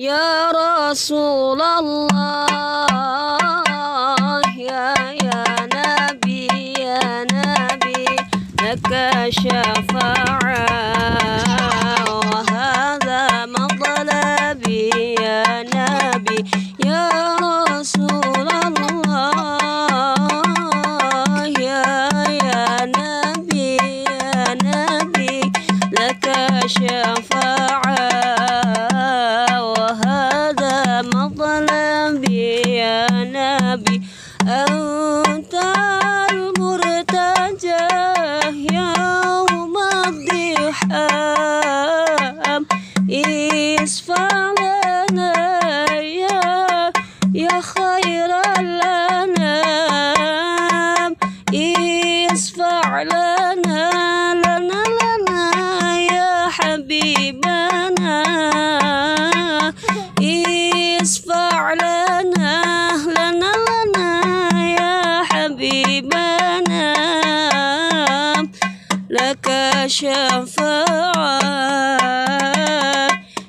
يا رسول الله يا يا نبي يا نبي لك شفاعة. وهذا مطلبي يا نبي يا رسول الله. يا يا نبي يا نبي لك شفاعة. نبي أنت المرتجى يوم الضحام اسفع لنا يا يا خير الأنام. لنا لنا لك شفاعة.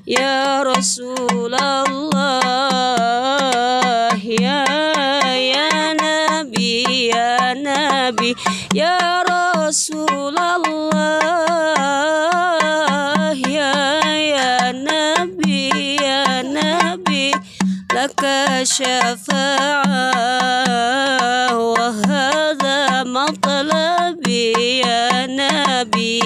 يا رسول الله يا يا نبي يا نبي يا رسول الله يا يا نبي يا نبي لك شفاعة. وهذا مطلبي يا نبي